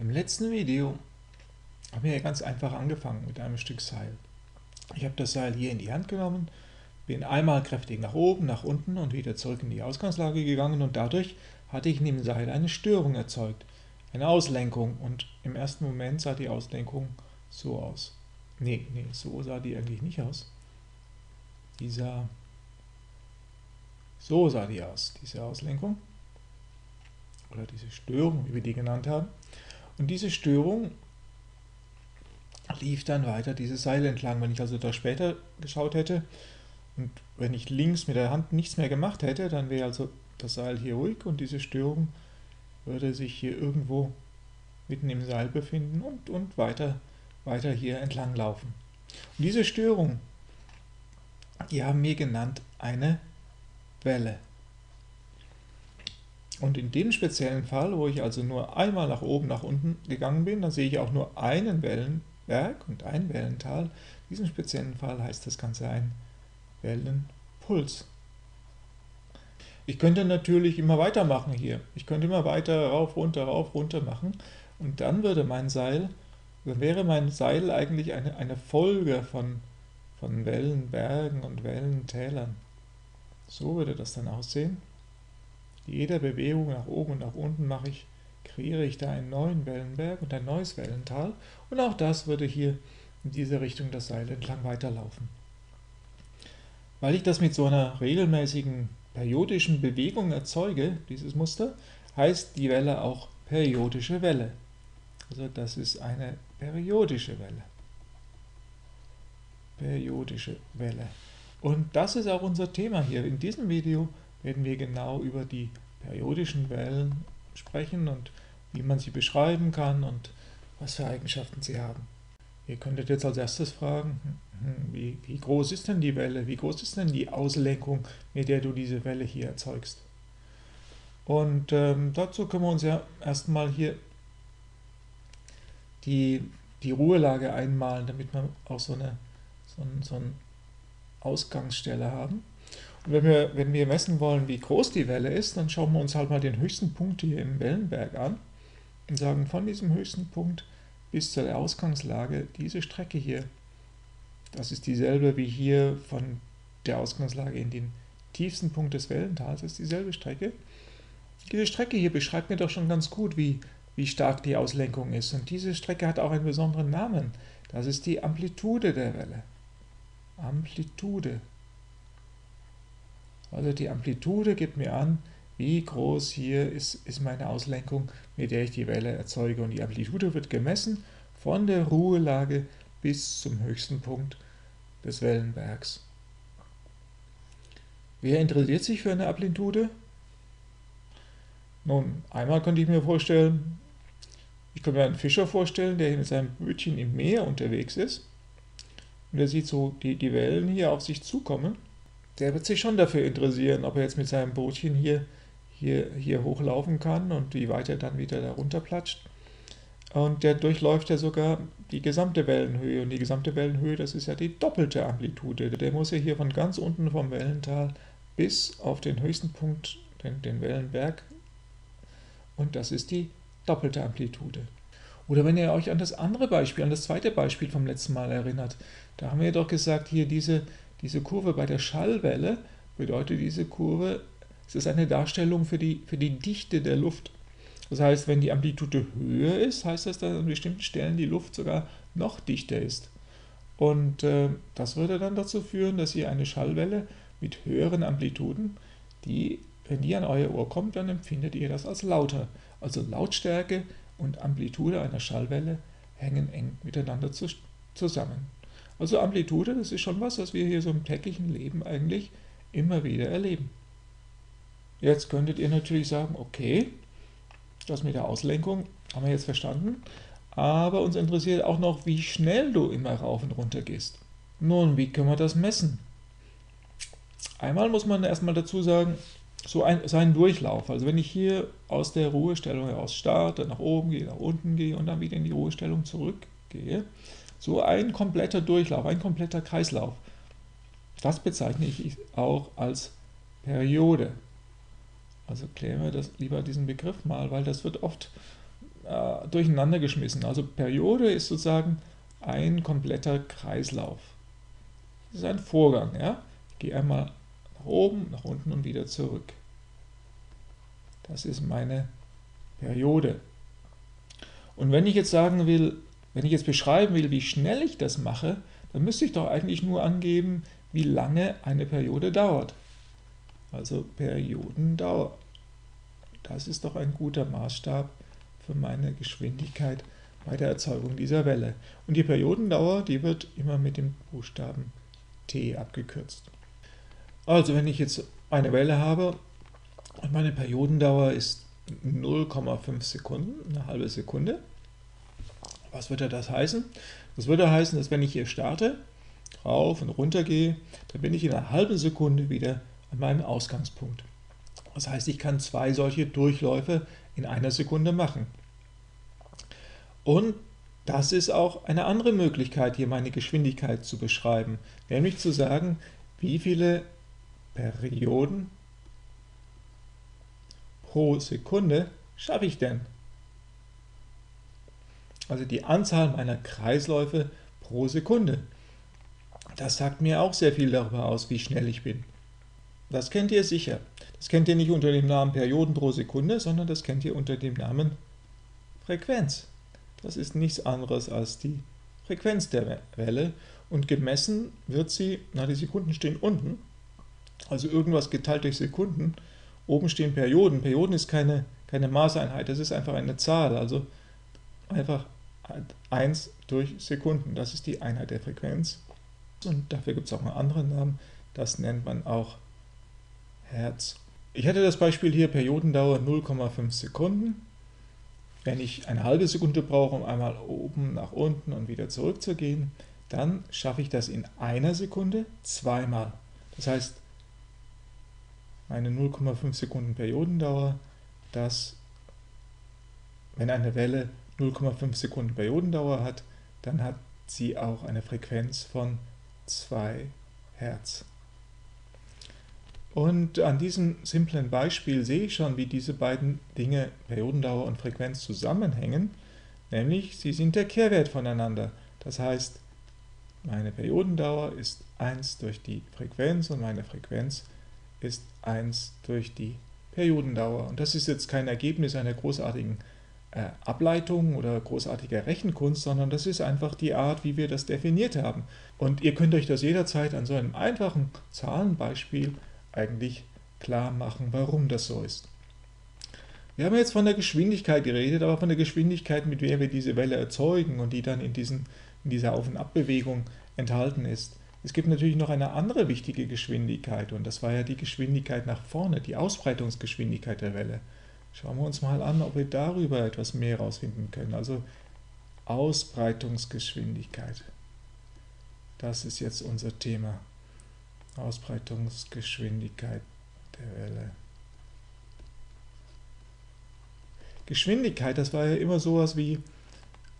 Im letzten Video haben wir ganz einfach angefangen mit einem Stück Seil. Ich habe das Seil hier in die Hand genommen, bin einmal kräftig nach oben, nach unten und wieder zurück in die Ausgangslage gegangen und dadurch hatte ich in dem Seil eine Störung erzeugt, eine Auslenkung und im ersten Moment sah die Auslenkung so aus. Nee, nee, so sah die eigentlich nicht aus. Die sah, so sah die aus, diese Auslenkung oder diese Störung, wie wir die genannt haben. Und diese Störung lief dann weiter dieses Seil entlang. Wenn ich also da später geschaut hätte und wenn ich links mit der Hand nichts mehr gemacht hätte, dann wäre also das Seil hier ruhig und diese Störung würde sich hier irgendwo mitten im Seil befinden und, und weiter, weiter hier entlang laufen. Und diese Störung, die haben wir genannt eine Welle. Und in dem speziellen Fall, wo ich also nur einmal nach oben, nach unten gegangen bin, dann sehe ich auch nur einen Wellenberg und ein Wellental. In diesem speziellen Fall heißt das Ganze ein Wellenpuls. Ich könnte natürlich immer weitermachen hier. Ich könnte immer weiter rauf, runter, rauf, runter machen. Und dann würde mein Seil, dann wäre mein Seil eigentlich eine, eine Folge von, von Wellenbergen und Wellentälern. So würde das dann aussehen jeder Bewegung nach oben und nach unten mache ich, kreiere ich da einen neuen Wellenberg und ein neues Wellental und auch das würde hier in diese Richtung das Seil entlang weiterlaufen. Weil ich das mit so einer regelmäßigen periodischen Bewegung erzeuge, dieses Muster, heißt die Welle auch periodische Welle. Also das ist eine periodische Welle. Periodische Welle. Und das ist auch unser Thema hier. In diesem Video werden wir genau über die periodischen Wellen sprechen und wie man sie beschreiben kann und was für Eigenschaften sie haben. Ihr könntet jetzt als erstes fragen, hm, wie, wie groß ist denn die Welle, wie groß ist denn die Auslenkung, mit der du diese Welle hier erzeugst? Und ähm, dazu können wir uns ja erstmal hier die, die Ruhelage einmalen, damit wir auch so eine, so, so eine Ausgangsstelle haben. Wenn wir, wenn wir messen wollen, wie groß die Welle ist, dann schauen wir uns halt mal den höchsten Punkt hier im Wellenberg an und sagen, von diesem höchsten Punkt bis zur Ausgangslage, diese Strecke hier, das ist dieselbe wie hier von der Ausgangslage in den tiefsten Punkt des Wellentals, ist dieselbe Strecke. Diese Strecke hier beschreibt mir doch schon ganz gut, wie, wie stark die Auslenkung ist. Und diese Strecke hat auch einen besonderen Namen. Das ist die Amplitude der Welle. Amplitude. Also die Amplitude gibt mir an, wie groß hier ist, ist meine Auslenkung, mit der ich die Welle erzeuge. Und die Amplitude wird gemessen von der Ruhelage bis zum höchsten Punkt des Wellenbergs. Wer interessiert sich für eine Amplitude? Nun, einmal könnte ich mir vorstellen, ich könnte mir einen Fischer vorstellen, der mit seinem Bötchen im Meer unterwegs ist. Und er sieht so die, die Wellen hier auf sich zukommen der wird sich schon dafür interessieren, ob er jetzt mit seinem Bootchen hier, hier, hier hochlaufen kann und wie weit er dann wieder da runterplatscht. Und der durchläuft ja sogar die gesamte Wellenhöhe. Und die gesamte Wellenhöhe, das ist ja die doppelte Amplitude. Der muss ja hier von ganz unten vom Wellental bis auf den höchsten Punkt, den, den Wellenberg. Und das ist die doppelte Amplitude. Oder wenn ihr euch an das andere Beispiel, an das zweite Beispiel vom letzten Mal erinnert, da haben wir doch gesagt, hier diese, diese Kurve bei der Schallwelle bedeutet diese Kurve, es ist eine Darstellung für die, für die Dichte der Luft. Das heißt, wenn die Amplitude höher ist, heißt das, dass an bestimmten Stellen die Luft sogar noch dichter ist. Und äh, das würde dann dazu führen, dass ihr eine Schallwelle mit höheren Amplituden, die, wenn die an euer Ohr kommt, dann empfindet ihr das als lauter. Also Lautstärke und Amplitude einer Schallwelle hängen eng miteinander zu, zusammen. Also Amplitude, das ist schon was, was wir hier so im täglichen Leben eigentlich immer wieder erleben. Jetzt könntet ihr natürlich sagen, okay, das mit der Auslenkung haben wir jetzt verstanden, aber uns interessiert auch noch, wie schnell du immer rauf und runter gehst. Nun, wie können wir das messen? Einmal muss man erstmal dazu sagen, so ein, seinen Durchlauf. Also wenn ich hier aus der Ruhestellung heraus starte, nach oben gehe, nach unten gehe und dann wieder in die Ruhestellung zurückgehe, so ein kompletter Durchlauf, ein kompletter Kreislauf. Das bezeichne ich auch als Periode. Also klären wir das lieber diesen Begriff mal, weil das wird oft äh, durcheinander geschmissen. Also Periode ist sozusagen ein kompletter Kreislauf. Das ist ein Vorgang. Ja? Ich gehe einmal nach oben, nach unten und wieder zurück. Das ist meine Periode. Und wenn ich jetzt sagen will, wenn ich jetzt beschreiben will, wie schnell ich das mache, dann müsste ich doch eigentlich nur angeben, wie lange eine Periode dauert. Also Periodendauer. Das ist doch ein guter Maßstab für meine Geschwindigkeit bei der Erzeugung dieser Welle. Und die Periodendauer, die wird immer mit dem Buchstaben t abgekürzt. Also wenn ich jetzt eine Welle habe und meine Periodendauer ist 0,5 Sekunden, eine halbe Sekunde, was würde das heißen? Das würde heißen, dass wenn ich hier starte, rauf und runter gehe, dann bin ich in einer halben Sekunde wieder an meinem Ausgangspunkt. Das heißt, ich kann zwei solche Durchläufe in einer Sekunde machen. Und das ist auch eine andere Möglichkeit, hier meine Geschwindigkeit zu beschreiben, nämlich zu sagen, wie viele Perioden pro Sekunde schaffe ich denn? Also die Anzahl meiner Kreisläufe pro Sekunde. Das sagt mir auch sehr viel darüber aus, wie schnell ich bin. Das kennt ihr sicher. Das kennt ihr nicht unter dem Namen Perioden pro Sekunde, sondern das kennt ihr unter dem Namen Frequenz. Das ist nichts anderes als die Frequenz der Welle und gemessen wird sie, na die Sekunden stehen unten, also irgendwas geteilt durch Sekunden, oben stehen Perioden. Perioden ist keine, keine Maßeinheit, das ist einfach eine Zahl, also einfach 1 durch Sekunden, das ist die Einheit der Frequenz. Und dafür gibt es auch einen anderen Namen, das nennt man auch Hertz. Ich hatte das Beispiel hier Periodendauer 0,5 Sekunden. Wenn ich eine halbe Sekunde brauche, um einmal oben nach unten und wieder zurückzugehen, dann schaffe ich das in einer Sekunde zweimal. Das heißt, meine 0,5 Sekunden Periodendauer, dass wenn eine Welle 0,5 Sekunden Periodendauer hat, dann hat sie auch eine Frequenz von 2 Hertz. Und an diesem simplen Beispiel sehe ich schon, wie diese beiden Dinge, Periodendauer und Frequenz, zusammenhängen, nämlich sie sind der Kehrwert voneinander. Das heißt, meine Periodendauer ist 1 durch die Frequenz und meine Frequenz ist 1 durch die Periodendauer. Und das ist jetzt kein Ergebnis einer großartigen äh, Ableitung oder großartiger Rechenkunst, sondern das ist einfach die Art, wie wir das definiert haben. Und ihr könnt euch das jederzeit an so einem einfachen Zahlenbeispiel eigentlich klar machen, warum das so ist. Wir haben jetzt von der Geschwindigkeit geredet, aber von der Geschwindigkeit, mit der wir diese Welle erzeugen und die dann in, diesen, in dieser Auf- und Abbewegung enthalten ist. Es gibt natürlich noch eine andere wichtige Geschwindigkeit und das war ja die Geschwindigkeit nach vorne, die Ausbreitungsgeschwindigkeit der Welle. Schauen wir uns mal an, ob wir darüber etwas mehr herausfinden können. Also Ausbreitungsgeschwindigkeit. Das ist jetzt unser Thema. Ausbreitungsgeschwindigkeit der Welle. Geschwindigkeit, das war ja immer sowas wie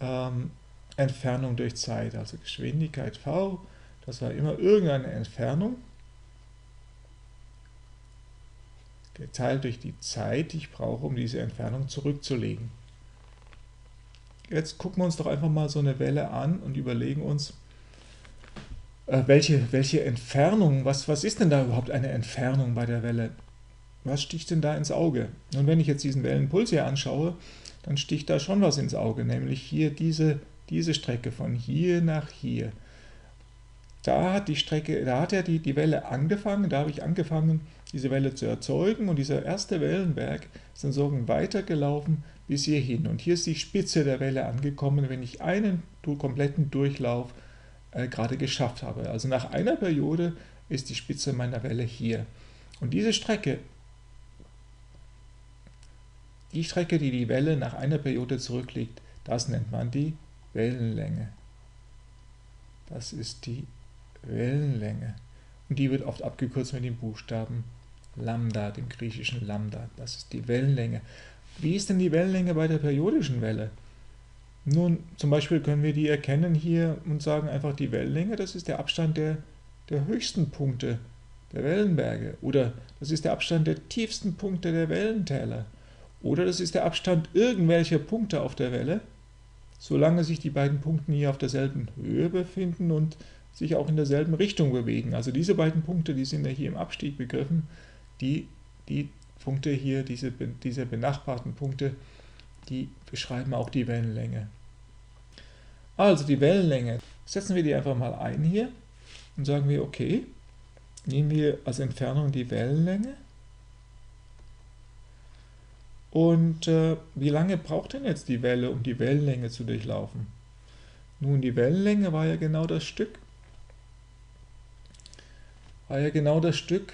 ähm, Entfernung durch Zeit. Also Geschwindigkeit v, das war immer irgendeine Entfernung geteilt durch die Zeit, die ich brauche, um diese Entfernung zurückzulegen. Jetzt gucken wir uns doch einfach mal so eine Welle an und überlegen uns, äh, welche, welche Entfernung, was, was ist denn da überhaupt eine Entfernung bei der Welle? Was sticht denn da ins Auge? Und wenn ich jetzt diesen Wellenpuls hier anschaue, dann sticht da schon was ins Auge, nämlich hier diese, diese Strecke von hier nach hier. Da hat die Strecke, da hat ja die, die Welle angefangen, da habe ich angefangen, diese Welle zu erzeugen und dieser erste Wellenberg ist dann so weitergelaufen bis hierhin. Und hier ist die Spitze der Welle angekommen, wenn ich einen kompletten Durchlauf äh, gerade geschafft habe. Also nach einer Periode ist die Spitze meiner Welle hier. Und diese Strecke, die Strecke, die die Welle nach einer Periode zurücklegt, das nennt man die Wellenlänge. Das ist die Wellenlänge. Und die wird oft abgekürzt mit dem Buchstaben Lambda, dem griechischen Lambda. Das ist die Wellenlänge. Wie ist denn die Wellenlänge bei der periodischen Welle? Nun, zum Beispiel können wir die erkennen hier und sagen einfach die Wellenlänge, das ist der Abstand der, der höchsten Punkte der Wellenberge oder das ist der Abstand der tiefsten Punkte der Wellentäler. oder das ist der Abstand irgendwelcher Punkte auf der Welle, solange sich die beiden Punkte hier auf derselben Höhe befinden und sich auch in derselben Richtung bewegen. Also diese beiden Punkte, die sind ja hier im Abstieg begriffen, die, die Punkte hier, diese, diese benachbarten Punkte, die beschreiben auch die Wellenlänge. Also die Wellenlänge, setzen wir die einfach mal ein hier und sagen wir, okay, nehmen wir als Entfernung die Wellenlänge und äh, wie lange braucht denn jetzt die Welle, um die Wellenlänge zu durchlaufen? Nun, die Wellenlänge war ja genau das Stück, war ja genau das Stück,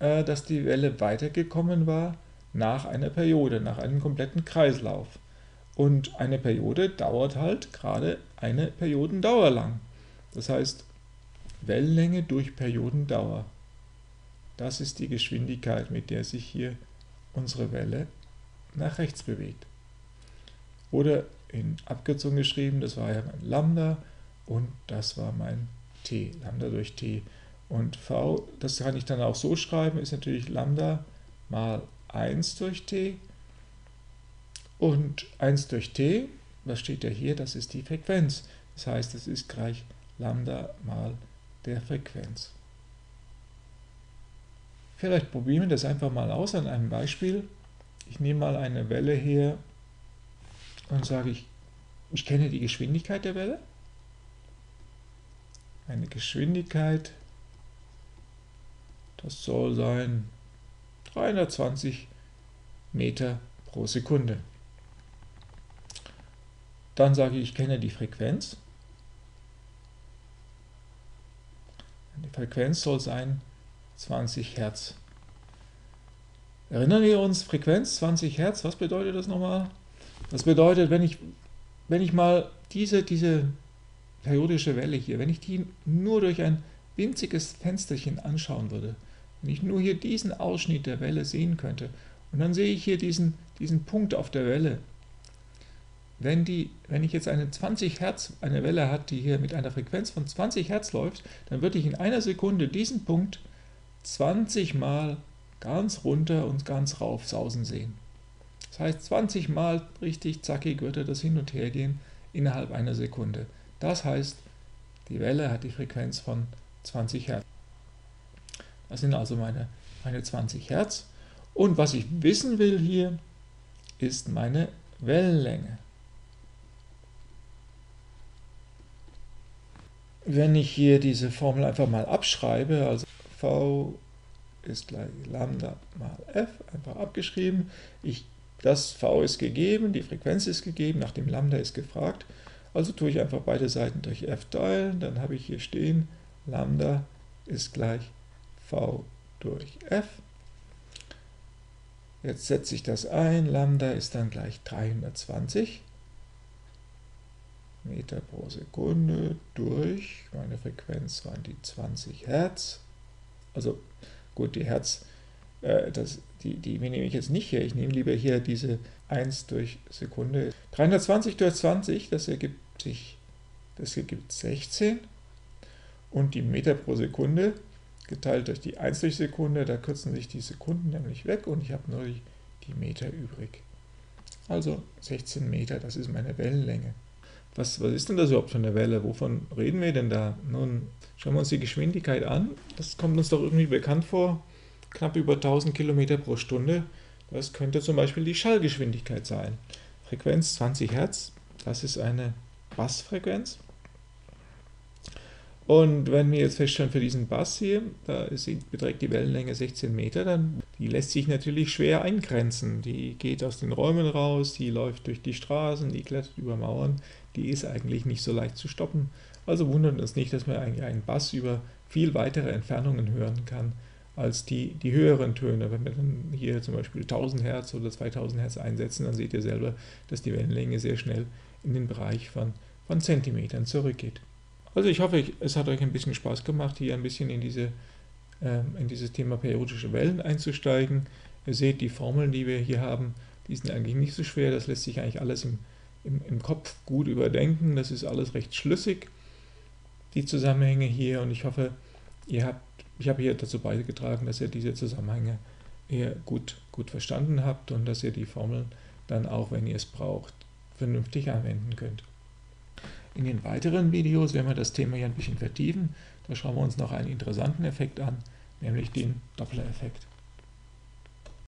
dass die Welle weitergekommen war nach einer Periode, nach einem kompletten Kreislauf. Und eine Periode dauert halt gerade eine Periodendauer lang. Das heißt, Wellenlänge durch Periodendauer. Das ist die Geschwindigkeit, mit der sich hier unsere Welle nach rechts bewegt. Oder in abgezogen geschrieben, das war ja mein Lambda und das war mein t, Lambda durch t. Und v, das kann ich dann auch so schreiben, ist natürlich Lambda mal 1 durch t. Und 1 durch t, was steht ja hier, das ist die Frequenz. Das heißt, es ist gleich Lambda mal der Frequenz. Vielleicht probieren wir das einfach mal aus an einem Beispiel. Ich nehme mal eine Welle her und sage, ich, ich kenne die Geschwindigkeit der Welle. Eine Geschwindigkeit, das soll sein 320 Meter pro Sekunde. Dann sage ich, ich kenne die Frequenz. Die Frequenz soll sein 20 Hertz Erinnern wir uns, Frequenz 20 Hertz, was bedeutet das nochmal? Das bedeutet, wenn ich, wenn ich mal diese, diese periodische Welle hier, wenn ich die nur durch ein winziges Fensterchen anschauen würde, wenn ich nur hier diesen Ausschnitt der Welle sehen könnte, und dann sehe ich hier diesen, diesen Punkt auf der Welle, wenn, die, wenn ich jetzt eine 20 Hertz, eine Welle hat, die hier mit einer Frequenz von 20 Hertz läuft, dann würde ich in einer Sekunde diesen Punkt 20 Mal ganz runter und ganz rauf sausen sehen. Das heißt, 20 Mal richtig zackig würde das hin und her gehen innerhalb einer Sekunde. Das heißt, die Welle hat die Frequenz von 20 Hertz. Das sind also meine, meine 20 Hertz. Und was ich wissen will hier, ist meine Wellenlänge. Wenn ich hier diese Formel einfach mal abschreibe, also v ist gleich Lambda mal f, einfach abgeschrieben. Ich, das v ist gegeben, die Frequenz ist gegeben, nach dem Lambda ist gefragt. Also tue ich einfach beide Seiten durch f teilen, dann habe ich hier stehen, Lambda ist gleich v durch f. Jetzt setze ich das ein, Lambda ist dann gleich 320 Meter pro Sekunde durch, meine Frequenz waren die 20 Hertz, also Gut, die Hertz, äh, das, die, die nehme ich jetzt nicht hier. Ich nehme lieber hier diese 1 durch Sekunde. 320 durch 20, das ergibt sich, das ergibt 16. Und die Meter pro Sekunde geteilt durch die 1 durch Sekunde, da kürzen sich die Sekunden nämlich weg und ich habe nur die, die Meter übrig. Also 16 Meter, das ist meine Wellenlänge. Was, was ist denn das überhaupt für eine Welle? Wovon reden wir denn da? Nun, schauen wir uns die Geschwindigkeit an. Das kommt uns doch irgendwie bekannt vor. Knapp über 1000 Kilometer pro Stunde. Das könnte zum Beispiel die Schallgeschwindigkeit sein. Frequenz 20 Hertz, das ist eine Bassfrequenz. Und wenn wir jetzt feststellen, für diesen Bass hier, da ist, beträgt die Wellenlänge 16 Meter, dann die lässt sich natürlich schwer eingrenzen. Die geht aus den Räumen raus, die läuft durch die Straßen, die klettert über Mauern, die ist eigentlich nicht so leicht zu stoppen. Also wundert uns nicht, dass man eigentlich einen Bass über viel weitere Entfernungen hören kann als die, die höheren Töne. Wenn wir dann hier zum Beispiel 1000 Hertz oder 2000 Hertz einsetzen, dann seht ihr selber, dass die Wellenlänge sehr schnell in den Bereich von, von Zentimetern zurückgeht. Also ich hoffe, es hat euch ein bisschen Spaß gemacht, hier ein bisschen in, diese, äh, in dieses Thema periodische Wellen einzusteigen. Ihr seht, die Formeln, die wir hier haben, die sind eigentlich nicht so schwer. Das lässt sich eigentlich alles im, im, im Kopf gut überdenken. Das ist alles recht schlüssig, die Zusammenhänge hier. Und ich hoffe, ihr habt, ich habe hier dazu beigetragen, dass ihr diese Zusammenhänge ihr gut, gut verstanden habt und dass ihr die Formel dann auch, wenn ihr es braucht, vernünftig anwenden könnt. In den weiteren Videos werden wir das Thema hier ein bisschen vertiefen. Da schauen wir uns noch einen interessanten Effekt an, nämlich den Doppler-Effekt.